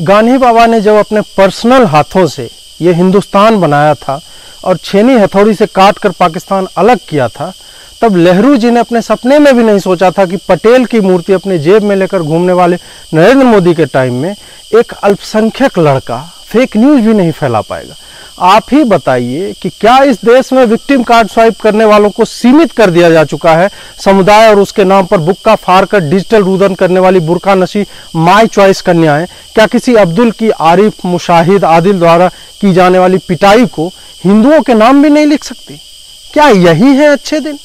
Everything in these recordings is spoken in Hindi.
गांधी बाबा ने जब अपने पर्सनल हाथों से ये हिंदुस्तान बनाया था और छेनी हथौड़ी से काट कर पाकिस्तान अलग किया था, तब नेहरू जी ने अपने सपने में भी नहीं सोचा था कि पटेल की मूर्ति अपने जेब में लेकर घूमने वाले नरेंद्र मोदी के टाइम में एक अल्पसंख्यक लड़का फेक न्यूज़ भी नहीं फैला पाएगा। आप ही बताइए कि क्या इस देश में विक्टिम कार्ड स्वाइप करने वालों को सीमित कर दिया जा चुका है? समुदाय और उसके नाम पर बुक्का फाड़ कर डिजिटल रुदन करने वाली बुरका नशी माई चॉइस कन्याएँ, क्या किसी अब्दुल की आरिफ, मुशाहिद, आदिल द्वारा की जाने वाली पिटाई को हिंदुओं के नाम भी नहीं लिख सकती? क्या यही है अच्छे दिन?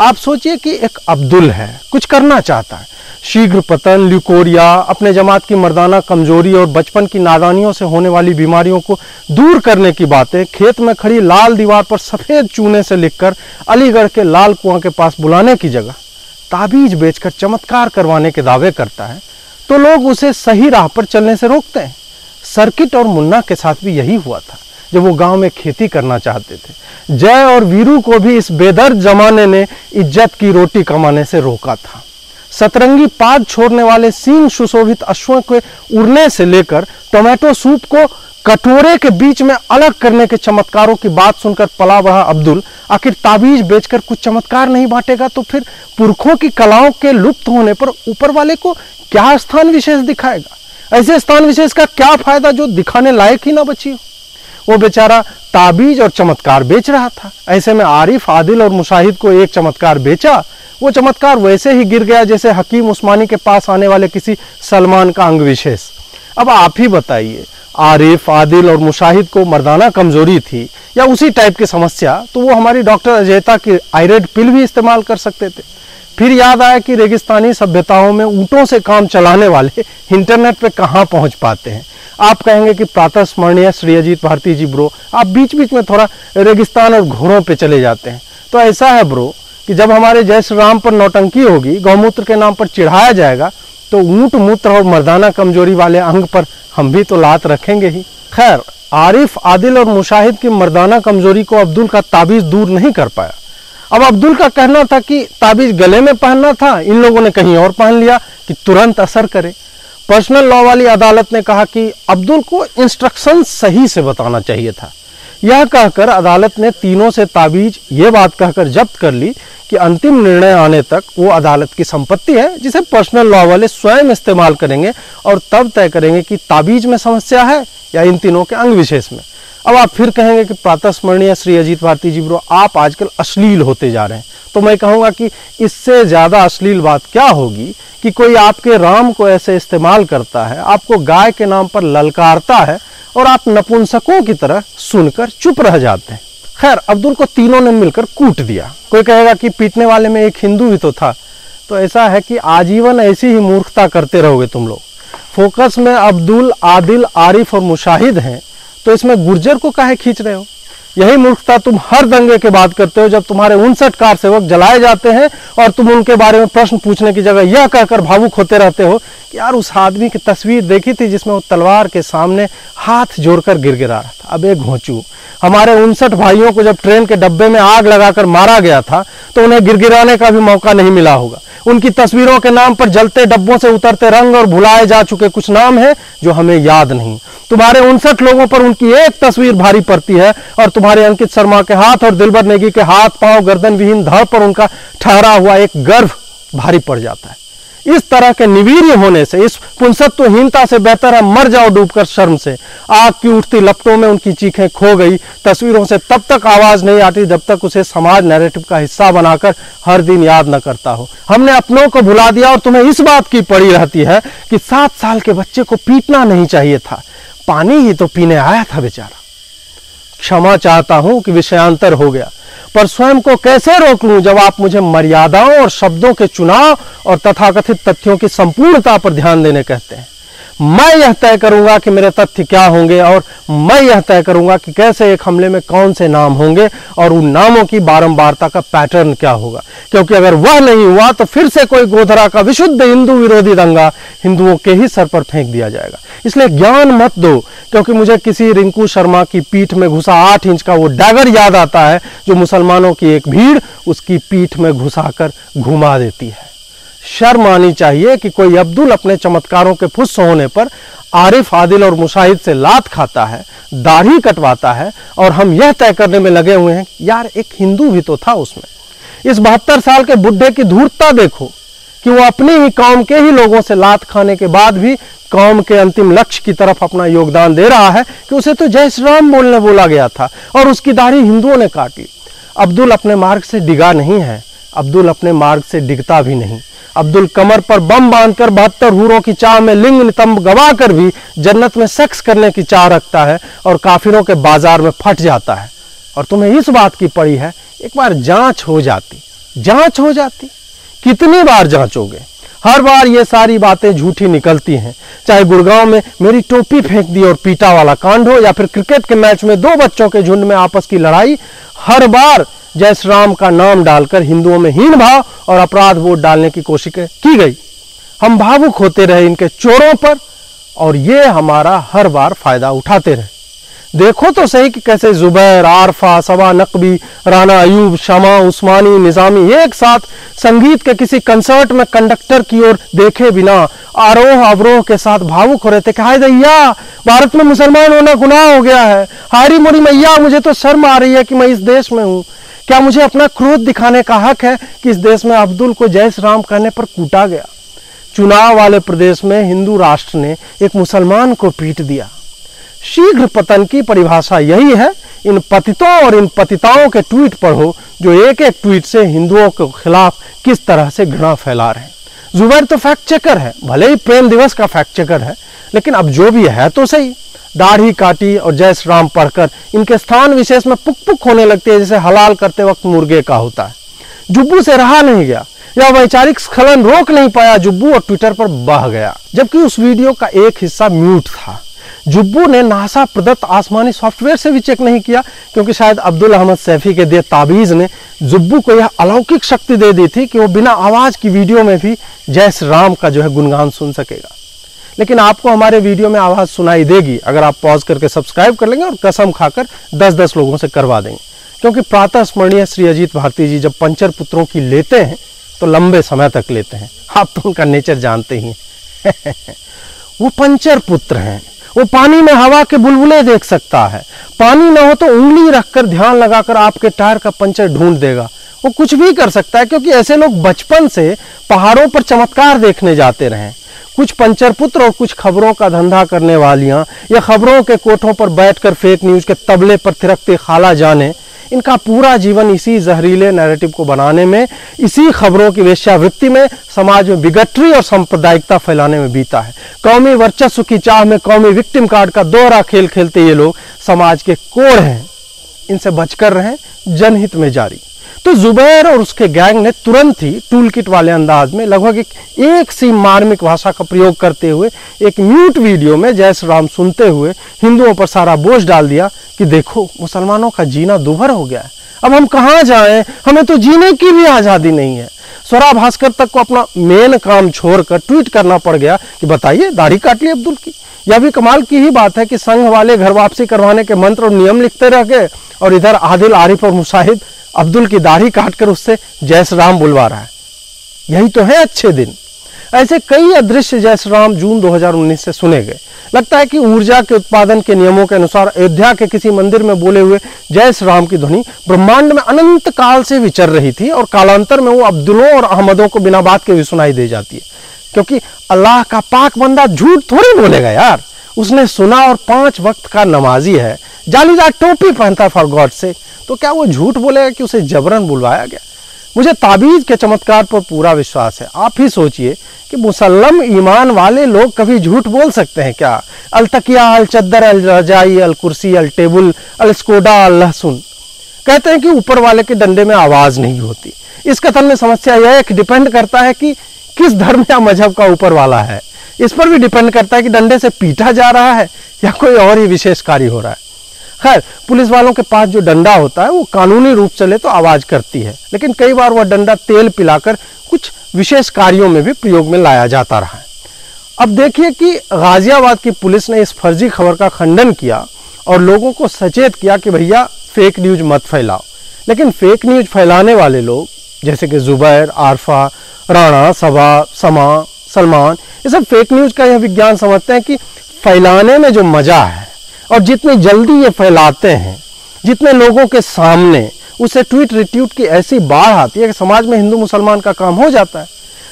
आप सोचिए कि एक अब्दुल है, कुछ करना चाहता है। शीघ्र पतन, ल्यूकोरिया, अपने जमात की मर्दाना कमज़ोरी और बचपन की नादानियों से होने वाली बीमारियों को दूर करने की बातें, खेत में खड़ी लाल दीवार पर सफ़ेद चूने से लिखकर अलीगढ़ के लाल कुआँ के पास बुलाने की जगह, ताबीज बेचकर चमत्कार करवाने के दावे करता है तो लोग उसे सही राह पर चलने से रोकते हैं। सर्किट और मुन्ना के साथ भी यही हुआ था। जब वो गाँव में खेती करना चाहते थे। जय और वीरू को भी इस बेदर्द जमाने ने इज़्ज़त की रोटी कमाने से रोका था। सतरंगी पाद छोड़ने वाले सींग सुशोभित अश्वों के उड़ने से लेकर टोमेटो सूप को कटोरे के बीच में अलग करने के चमत्कारों की बात सुनकर पला बढ़ा अब्दुल, आखिर ताबीज बेचकर कुछ चमत्कार नहीं बांटेगा तो फिर पुरखों की कलाओं के लुप्त होने पर ऊपर वाले को क्या स्थान विशेष दिखाएगा? ऐसे स्थान विशेष का क्या फ़ायदा जो दिखाने लायक ही ना बची हो? वो बेचारा ताबीज और चमत्कार बेच रहा था। ऐसे में आरिफ, आदिल और मुशाहिद को एक चमत्कार बेचा। वो चमत्कार वैसे ही गिर गया जैसे हकीम उस्मानी के पास आने वाले किसी सलमान का अंग विशेष अब आप ही बताइए आरिफ, आदिल और मुशाहिद को मर्दाना कमज़ोरी थी या उसी टाइप की समस्या तो वो हमारी डॉक्टर अजयता की आयरेड पिल भी इस्तेमाल कर सकते थे। फिर याद आया कि रेगिस्तानी सभ्यताओं में ऊँटों से काम चलाने वाले इंटरनेट पे कहाँ पहुँच पाते हैं। आप कहेंगे कि प्रातः स्मरणीय श्री अजीत भारती जी ब्रो, आप बीच बीच में थोड़ा रेगिस्तान और घोड़ों पे चले जाते हैं। तो ऐसा है ब्रो कि जब हमारे जय श्री राम पर नौटंकी होगी, गौमूत्र के नाम पर चिढ़ाया जाएगा तो ऊँट मूत्र और मर्दाना कमज़ोरी वाले अंग पर हम भी तो लात रखेंगे ही। खैर, आरिफ, आदिल और मुशाहिद की मर्दाना कमज़ोरी को अब्दुल का ताबीज दूर नहीं कर पाया। अब अब्दुल का कहना था कि ताबीज गले में पहनना था, इन लोगों ने कहीं और पहन लिया कि तुरंत असर करे। पर्सनल लॉ वाली अदालत ने कहा कि अब्दुल को इंस्ट्रक्शन सही से बताना चाहिए था। यह कहकर अदालत ने तीनों से ताबीज ये बात कहकर जब्त कर ली कि अंतिम निर्णय आने तक वो अदालत की संपत्ति है, जिसे पर्सनल लॉ वाले स्वयं इस्तेमाल करेंगे और तब तय करेंगे कि ताबीज में समस्या है या इन तीनों के अंग विशेष में। अब आप फिर कहेंगे कि प्रातः स्मरणीय श्री अजीत भारती जी ब्रो, आप आजकल अश्लील होते जा रहे हैं। तो मैं कहूँगा कि इससे ज़्यादा अश्लील बात क्या होगी कि कोई आपके राम को ऐसे इस्तेमाल करता है, आपको गाय के नाम पर ललकारता है और आप नपुंसकों की तरह सुनकर चुप रह जाते हैं। खैर, अब्दुल को तीनों ने मिलकर कूट दिया। कोई कहेगा कि पीटने वाले में एक हिंदू भी तो था। तो ऐसा है कि आजीवन ऐसी ही मूर्खता करते रहोगे तुम लोग। फोकस में अब्दुल, आदिल, आरिफ और मुशाहिद हैं। तो इसमें गुर्जर को काहे खींच रहे हो? यही मूर्खता तुम हर दंगे के बात करते हो, जब तुम्हारे उनसठ कार सेवक जलाए जाते हैं और तुम उनके बारे में प्रश्न पूछने की जगह यह कहकर भावुक होते रहते हो कि यार उस आदमी की तस्वीर देखी थी जिसमें वो तलवार के सामने हाथ जोड़कर गिर गिरा रहा था। अब एक घोंचू। हमारे उनसठ भाइयों को जब ट्रेन के डब्बे में आग लगाकर मारा गया था तो उन्हें गिरगिराने का भी मौका नहीं मिला होगा। उनकी तस्वीरों के नाम पर जलते डब्बों से उतरते रंग और भुलाए जा चुके कुछ नाम हैं जो हमें याद नहीं। तुम्हारे उनसठ लोगों पर उनकी एक तस्वीर भारी पड़ती है और तुम्हारे अंकित शर्मा के हाथ और दिलबर नेगी के हाथ, पाँव, गर्दन विहीन धड़ पर उनका ठहरा हुआ एक गर्भ भारी पड़ जाता है। इस तरह के निवीर होने से, इस पुंसत्वहीनता से बेहतर है मर जाओ डूबकर शर्म से। आग की उठती लपटों में उनकी चीखें खो गई, तस्वीरों से तब तक आवाज़ नहीं आती जब तक उसे समाज नैरेटिव का हिस्सा बनाकर हर दिन याद न करता हो। हमने अपनों को भुला दिया और तुम्हें इस बात की पड़ी रहती है कि सात साल के बच्चे को पीटना नहीं चाहिए था। पानी ही तो पीने आया था बेचारा। क्षमा चाहता हूँ कि विषयांतर हो गया। पर स्वयं को कैसे रोक लूँ जब आप मुझे मर्यादाओं और शब्दों के चुनाव और तथाकथित तथ्यों की संपूर्णता पर ध्यान देने कहते हैं? मैं यह तय करूँगा कि मेरे तथ्य क्या होंगे और मैं यह तय करूँगा कि कैसे एक हमले में कौन से नाम होंगे और उन नामों की बारंबारता का पैटर्न क्या होगा। क्योंकि अगर वह नहीं हुआ तो फिर से कोई गोधरा का विशुद्ध हिंदू विरोधी दंगा हिंदुओं के ही सर पर फेंक दिया जाएगा। इसलिए ज्ञान मत दो, क्योंकि मुझे किसी रिंकू शर्मा की पीठ में घुसा आठ इंच का वो डैगर याद आता है, जो मुसलमानों की एक भीड़ उसकी पीठ में घुसाकर घुमा देती है। शर्म आनी चाहिए कि कोई अब्दुल अपने चमत्कारों के फुस होने पर आरिफ, आदिल और मुशाहिद से लात खाता है, दाढ़ी कटवाता है और हम यह तय करने में लगे हुए हैं यार, एक हिंदू भी तो था उसमें। इस बहत्तर साल के बुढ़े की धूर्तता देखो कि वो अपनी ही कौम के ही लोगों से लात खाने के बाद भी कौम के अंतिम लक्ष्य की तरफ़ अपना योगदान दे रहा है कि उसे तो जय श्री राम बोलने बोला गया था और उसकी दाढ़ी हिंदुओं ने काट। ली अब्दुल अपने मार्ग से डिगा नहीं है, अब्दुल अपने मार्ग से डिगता भी नहीं। अब्दुल कमर पर बम बांधकर बहत्तर हूरों की चाह में लिंग नितंब गवा कर भी जन्नत में सेक्स करने की चाह रखता है और काफिरों के बाज़ार में फट जाता है। और तुम्हें इस बात की पड़ी है, एक बार जाँच हो जाती, जाँच हो जाती। कितनी बार जांचोगे? हर बार ये सारी बातें झूठी निकलती हैं। चाहे गुड़गांव में मेरी टोपी फेंक दी और पीटा वाला कांड हो, या फिर क्रिकेट के मैच में दो बच्चों के झुंड में आपस की लड़ाई, हर बार जय राम का नाम डालकर हिंदुओं में हीन भाव और अपराध वोट डालने की कोशिश की गई। हम भावुक होते रहे इनके चोरों पर और ये हमारा हर बार फ़ायदा उठाते रहे। देखो तो सही कि कैसे जुबैर, आरफा सवा नकबी, राना अयूब, शमा, उस्मानी, निजामी एक साथ संगीत के किसी कंसर्ट में कंडक्टर की ओर देखे बिना आरोह अवरोह के साथ भावुक हो रहे थे हाय दैया, भारत में मुसलमान होना गुनाह हो गया है। हारी मोरी मैया, मुझे तो शर्म आ रही है कि मैं इस देश में हूँ। क्या मुझे अपना क्रोध दिखाने का हक है कि इस देश में अब्दुल को जय राम कहने पर कूटा गया? चुनाव वाले प्रदेश में हिंदू राष्ट्र ने एक मुसलमान को पीट दिया। शीघ्र पतन की परिभाषा यही है। इन पतितों और इन पतिताओं के ट्वीट पढ़ो, जो एक एक ट्वीट से हिंदुओं के खिलाफ किस तरह से घृणा फैला रहे हैं। जुबैर तो फैक्ट चेकर है, भले ही प्रेम दिवस का फैक्ट चेकर है, लेकिन अब जो भी है तो सही। दाढ़ी काटी और जय श्री राम पढ़कर इनके स्थान विशेष में पुक पुक होने लगते है, जैसे हलाल करते वक्त मुर्गे का होता है। जुब्बू से रहा नहीं गया, या वैचारिक स्खलन रोक नहीं पाया, जुब्बू और ट्विटर पर बह गया, जबकि उस वीडियो का एक हिस्सा म्यूट था। जुब्बू ने नासा प्रदत्त आसमानी सॉफ्टवेयर से भी चेक नहीं किया, क्योंकि शायद अब्दुल अहमद सैफी के दिए ताबीज ने जुब्बू को यह अलौकिक शक्ति दे दी थी कि वो बिना आवाज़ की वीडियो में भी जय श्री राम का जो है गुणगान सुन सकेगा। लेकिन आपको हमारे वीडियो में आवाज़ सुनाई देगी, अगर आप पॉज करके सब्सक्राइब कर लेंगे और कसम खाकर दस दस लोगों से करवा देंगे। क्योंकि प्रातः स्मरणीय श्री अजीत भारती जी जब पंचर पुत्रों की लेते हैं तो लंबे समय तक लेते हैं। आप तो उनका नेचर जानते ही। वो पंचर पुत्र हैं। वो पानी में हवा के बुलबुले देख सकता है। पानी ना हो तो उंगली रखकर ध्यान लगाकर आपके टायर का पंचर ढूंढ देगा। वो कुछ भी कर सकता है, क्योंकि ऐसे लोग बचपन से पहाड़ों पर चमत्कार देखने जाते रहे। कुछ पंचर पुत्र और कुछ खबरों का धंधा करने वालियाँ, या खबरों के कोठों पर बैठकर फेक न्यूज़ के तबले पर थिरकते खाला जाने, इनका पूरा जीवन इसी जहरीले नैरेटिव को बनाने में, इसी खबरों की वेश्यावृत्ति में समाज में बिगटरी और सांप्रदायिकता फैलाने में बीता है। कौमी वर्चस्व की चाह में कौमी विक्टिम कार्ड का दोहरा खेल खेलते ये लोग समाज के कोड़ हैं। इनसे बचकर रहें जनहित में जारी। तो जुबैर और उसके गैंग ने तुरंत ही टूल किट वाले अंदाज में लगभग एक, एक सी मार्मिक भाषा का प्रयोग करते हुए एक म्यूट वीडियो में जय श्री राम सुनते हुए हिंदुओं पर सारा बोझ डाल दिया कि देखो मुसलमानों का जीना दुभर हो गया है। अब हम कहाँ जाएँ? हमें तो जीने की भी आज़ादी नहीं है। स्वरा भास्कर तक को अपना मेन काम छोड़कर ट्वीट करना पड़ गया कि बताइए, दाढ़ी काट ली अब्दुल की। यह भी कमाल की ही बात है कि संघ वाले घर वापसी करवाने के मंत्र और नियम लिखते रह गए और इधर आदिल, आरिफ और मुशाहिद अब्दुल की दाढ़ी काटकर उससे जय राम बुलवा रहा है। यही तो है अच्छे दिन। ऐसे कई अदृश्य जय राम जून 2019 से सुने गए। लगता है कि ऊर्जा के उत्पादन के नियमों के अनुसार अयोध्या के किसी मंदिर में बोले हुए जय श्री राम की ध्वनि ब्रह्मांड में अनंत काल से विचर रही थी और कालांतर में वो अब्दुलों और अहमदों को बिना बात के भी सुनाई दे जाती है। क्योंकि अल्लाह का पाक बंदा झूठ थोड़ी बोलेगा यार। उसने सुना और पाँच वक्त का नमाजी है। जालीदार टोपी पहनता फॉर गॉड से। तो क्या वो झूठ बोलेगा कि उसे जबरन बुलवाया गया? मुझे ताबीज के चमत्कार पर पूरा विश्वास है। आप ही सोचिए कि मुसलम ईमान वाले लोग कभी झूठ बोल सकते हैं क्या? अल तकिया, अल चद्दर, अल रजाई, अल कुर्सी, अल टेबुल, अल स्कोडा, अल लहसुन। कहते हैं कि ऊपर वाले के डंडे में आवाज़ नहीं होती। इस कथन में समस्या यह है कि डिपेंड करता है कि किस धर्म या मज़हब का ऊपर वाला है। इस पर भी डिपेंड करता है कि डंडे से पीटा जा रहा है या कोई और ही विशेष कार्य हो रहा है। खैर पुलिस वालों के पास जो डंडा होता है, वो कानूनी रूप चले तो आवाज़ करती है, लेकिन कई बार वह डंडा तेल पिलाकर कुछ विशेष कार्यों में भी प्रयोग में लाया जाता रहा है। अब देखिए कि गाजियाबाद की पुलिस ने इस फर्जी खबर का खंडन किया और लोगों को सचेत किया कि भैया फेक न्यूज़ मत फैलाओ। लेकिन फेक न्यूज़ फैलाने वाले लोग, जैसे कि जुबैर, आरफा, राणा, सबा, समा, सलमान, ये सब फेक न्यूज़ का यह विज्ञान समझते हैं कि फैलाने में जो मज़ा है और जितनी जल्दी ये फैलाते हैं, जितने लोगों के सामने उसे ट्वीट रिट्यूट की ऐसी बाढ़ आती है कि समाज में हिंदू मुसलमान का काम हो जाता है।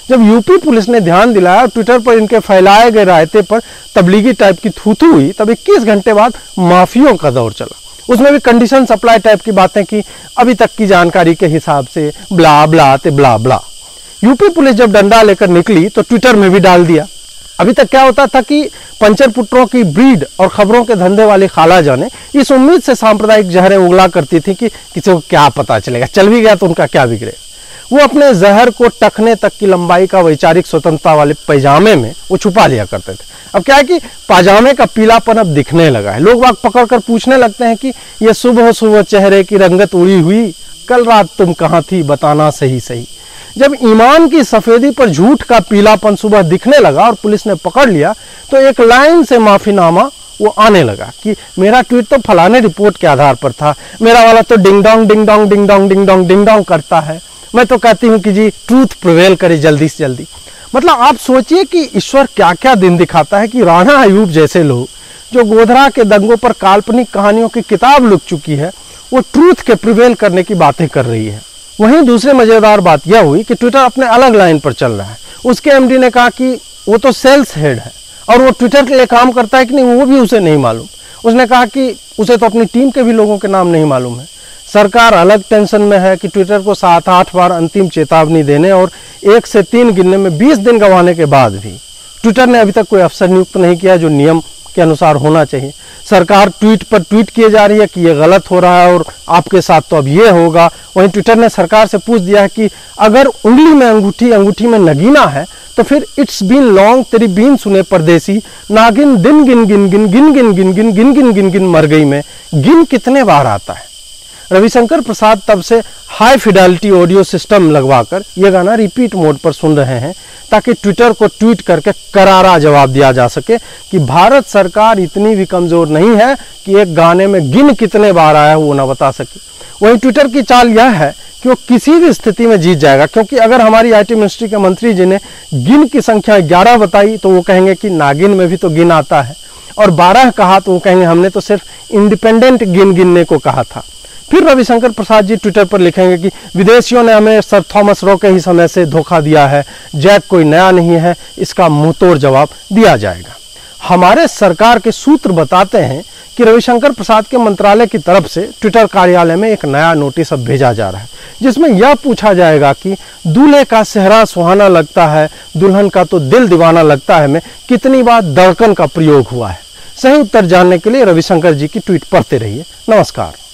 जब यूपी पुलिस ने ध्यान दिलाया और ट्विटर पर इनके फैलाए गए रायते पर तबलीगी टाइप की थूथू हुई, तब 21 घंटे बाद माफियों का दौर चला। उसमें भी कंडीशन सप्लाई टाइप की बातें की, अभी तक की जानकारी के हिसाब से ब्ला ब्ला ते ब्ला ब्ला। यूपी पुलिस जब डंडा लेकर निकली तो ट्विटर में भी डाल दिया। अभी तक क्या होता था कि पंचर पुत्रों की ब्रीड और खबरों के धंधे वाली खाला जाने, इस उम्मीद से सांप्रदायिक जहरें उगला करती थी कि किसी को क्या पता चलेगा। चल भी गया तो उनका क्या बिगड़े। वो अपने जहर को टखने तक की लंबाई का वैचारिक स्वतंत्रता वाले पैजामे में वो छुपा लिया करते थे। अब क्या है कि पाजामे का पीलापन अब दिखने लगा है। लोग बाग पकड़ कर पूछने लगते हैं कि ये सुबह सुबह चेहरे की रंगत उड़ी हुई कल रात तुम कहाँ थी बताना सही सही। जब ईमान की सफेदी पर झूठ का पीलापन सुबह दिखने लगा और पुलिस ने पकड़ लिया तो एक लाइन से माफीनामा वो आने लगा कि मेरा ट्वीट तो फलाने रिपोर्ट के आधार पर था। मेरा वाला तो ding dong ding dong ding dong ding dong ding dong करता है। मैं तो कहती हूँ कि जी ट्रूथ प्रिवेल करे जल्दी से जल्दी। मतलब आप सोचिए कि ईश्वर क्या क्या दिन दिखाता है कि राणा अयूब जैसे लोग, जो गोधरा के दंगों पर काल्पनिक कहानियों की किताब लुक चुकी है वो ट्रूथ के प्रिवेल करने की बातें कर रही है। वहीं दूसरी मज़ेदार बात यह हुई कि ट्विटर अपने अलग लाइन पर चल रहा है। उसके एमडी ने कहा कि वो तो सेल्स हेड है और वो ट्विटर के लिए काम करता है कि नहीं, वो भी उसे नहीं मालूम। उसने कहा कि उसे तो अपनी टीम के भी लोगों के नाम नहीं मालूम है। सरकार अलग टेंशन में है कि ट्विटर को सात, आठ बार अंतिम चेतावनी देने और एक से तीन गिनने में बीस दिन गंवाने के बाद भी। ट्विटर ने अभी तक कोई अफसर नियुक्त नहीं किया जो नियम के अनुसार होना चाहिए सरकार ट्वीट पर ट्वीट किए जा रही है कि ये गलत हो रहा है और आपके साथ तो अब ये होगा वहीं ट्विटर ने सरकार से पूछ दिया है कि अगर उंगली में अंगूठी अंगूठी में नगीना है तो फिर इट्स बीन लॉन्ग तेरी बीन सुने परदेसी नागिन दिन गिन गिन गिन गिन गिन गिन गिन गिन गिन गिन गिन मर गई में गिन कितने बार आता है रविशंकर प्रसाद तब से हाई फिडेलिटी ऑडियो सिस्टम लगवाकर यह गाना रिपीट मोड पर सुन रहे हैं, ताकि ट्विटर को ट्वीट करके करारा जवाब दिया जा सके कि भारत सरकार इतनी भी कमज़ोर नहीं है कि एक गाने में गिन कितने बार आया वो ना बता सके। वहीं ट्विटर की चाल यह है कि वो किसी भी स्थिति में जीत जाएगा, क्योंकि अगर हमारी आईटी मिनिस्ट्री के मंत्री जी ने गिन की संख्या ग्यारह बताई तो वो कहेंगे कि नागिन में भी तो गिन आता है। और बारह कहा तो वो कहेंगे हमने तो सिर्फ़ इंडिपेंडेंट गिन गिनने को कहा था। फिर रविशंकर प्रसाद जी ट्विटर पर लिखेंगे कि विदेशियों ने हमें सर थॉमस रो के ही समय से धोखा दिया है। जैक कोई नया नहीं है, इसका मुंहतोड़ जवाब दिया जाएगा। हमारे सरकार के सूत्र बताते हैं कि रविशंकर प्रसाद के मंत्रालय की तरफ़ से ट्विटर कार्यालय में एक नया नोटिस अब भेजा जा रहा है, जिसमें यह पूछा जाएगा कि, दूल्हे का सेहरा सुहाना लगता है, दुल्हन का तो दिल दीवाना लगता है, में कितनी बार दड़कन का प्रयोग हुआ है? सही उत्तर जानने के लिए रविशंकर जी की ट्वीट पढ़ते रहिए। नमस्कार।